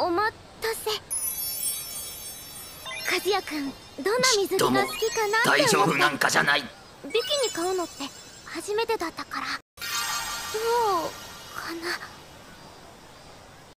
お待たせ。和也君どんな水着が好きかなって大丈夫なんかじゃない。ビキに買うのって初めてだったから。う